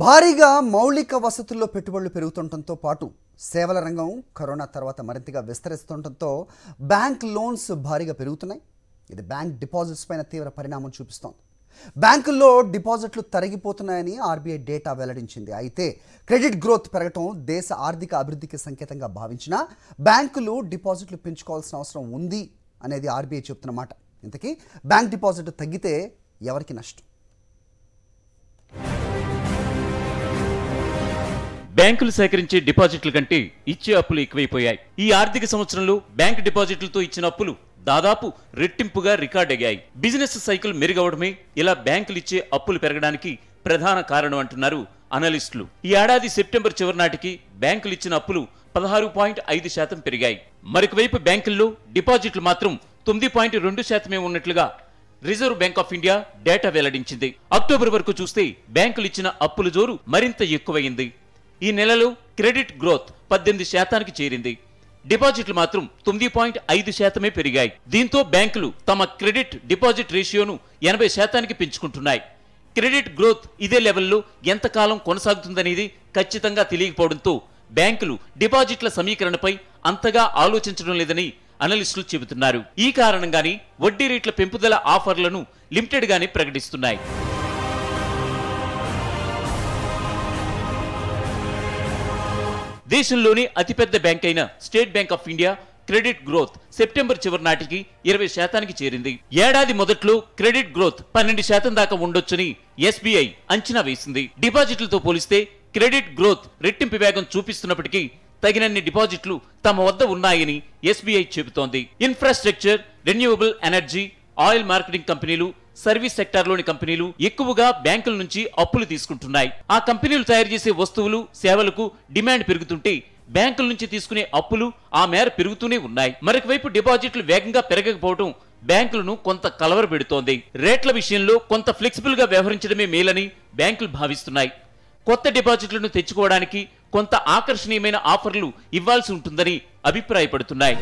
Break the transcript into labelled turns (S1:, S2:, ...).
S1: భారీగా మౌలిక వసతుల్లో పెట్టుబడులు పెరుగుతుండటంతో పాటు సేవల రంగం కరోనా తర్వాత మరింతగా విస్తరిస్తుండటంతో బ్యాంక్ లోన్స్ భారీగా పెరుగుతున్నాయి. ఇది బ్యాంక్ డిపాజిట్స్ పైన తీవ్ర పరిణామం చూపిస్తోంది. బ్యాంకుల్లో డిపాజిట్లు తరిగిపోతున్నాయని ఆర్బీఐ డేటా వెల్లడించింది. అయితే క్రెడిట్ గ్రోత్ పెరగటం దేశ ఆర్థిక అభివృద్ధికి సంకేతంగా భావించినా బ్యాంకులు డిపాజిట్లు పెంచుకోవాల్సిన అవసరం ఉంది అనేది ఆర్బీఐ చెప్తున్నమాట ఇంతకీ బ్యాంక్ డిపాజిట్ తగ్గితే ఎవరికి నష్టం?
S2: బ్యాంకులు సేకరించే డిపాజిట్ల కంటే ఇచ్చే అప్పులు ఎక్కువైపోయాయి. ఈ ఆర్థిక సంవత్సరంలో బ్యాంక్ డిపాజిట్లతో ఇచ్చిన అప్పులు దాదాపు రెట్టింపుగా రికార్డయ్యాయి బిజినెస్ సైకిల్ మెరుగవడమే ఇలా బ్యాంకులు ఇచ్చే అప్పులు పెరగడానికి ప్రధాన కారణం అంటున్నారు అనలిస్టులు. ఈ ఏడాది సెప్టెంబర్ చివరి నాటికి బ్యాంకులు ఇచ్చిన అప్పులు పదహారు పాయింట్ ఐదు శాతం పెరిగాయి. మరొకవైపు బ్యాంకుల్లో డిపాజిట్లు మాత్రం తొమ్మిది పాయింట్ రెండు శాతమే ఉన్నట్లుగా Reserve Bank of India data వెల్లడించింది. అక్టోబర్ వరకు చూస్తే బ్యాంకులు ఇచ్చిన అప్పుల జోరు మరింత ఎక్కువైంది. ఈ నెలలో క్రెడిట్ గ్రోత్ పద్దెనిమిది శాతానికి చేరింది. డిపాజిట్లు మాత్రం తొమ్మిది పాయింట్ ఐదు శాతమే పెరిగాయి. దీంతో బ్యాంకులు తమ క్రెడిట్ డిపాజిట్ రేషియోను ఎనభై శాతానికి పెంచుకుంటున్నాయి. క్రెడిట్ గ్రోత్ ఇదే లెవెల్లో ఎంతకాలం కొనసాగుతుందనేది ఖచ్చితంగా తెలియకపోవడంతో బ్యాంకులు డిపాజిట్ల సమీకరణపై అంతగా ఆలోచించడం లేదని అనలిస్టులు చెబుతున్నారు. ఈ కారణంగానే వడ్డీ రేట్ల పెంపుదల ఆఫర్లను లిమిటెడ్గానే ప్రకటిస్తున్నాయి. దేశంలోని అతిపెద్ద బ్యాంక్ అయిన State Bank of India credit growth September చివరి నాటికి ఇరవై శాతానికి చేరింది. ఏడాది మొదట్లో క్రెడిట్ గ్రోత్ పన్నెండు శాతం దాకా ఉండొచ్చని ఎస్బీఐ అంచనా వేసింది. డిపాజిట్లతో పోలిస్తే క్రెడిట్ గ్రోత్ రెట్టింపు వేగం చూపిస్తున్నప్పటికీ తగినన్ని డిపాజిట్లు తమ వద్ద ఉన్నాయని ఎస్బీఐ చెబుతోంది. Infrastructure renewable energy oil marketing కంపెనీలు సర్వీస్ సెక్టార్లోని కంపెనీలు ఎక్కువగా బ్యాంకుల నుంచి అప్పులు తీసుకుంటున్నాయి. ఆ కంపెనీలు తయారు చేసే వస్తువులు సేవలకు డిమాండ్ పెరుగుతుంటే బ్యాంకుల నుంచి తీసుకునే అప్పులు ఆ మేర పెరుగుతూనే ఉన్నాయి. మరొక వైపు డిపాజిట్లు వేగంగా పెరగకపోవడం బ్యాంకులను కొంత కలవర పెడుతోంది. రేట్ల విషయంలో కొంత ఫ్లెక్సిబుల్గా వ్యవహరించడమే మేలని బ్యాంకులు భావిస్తున్నాయి. కొత్త డిపాజిట్లను తెచ్చుకోవడానికి కొంత ఆకర్షణీయమైన ఆఫర్లు ఇవ్వాల్సి ఉంటుందని అభిప్రాయపడుతున్నాయి.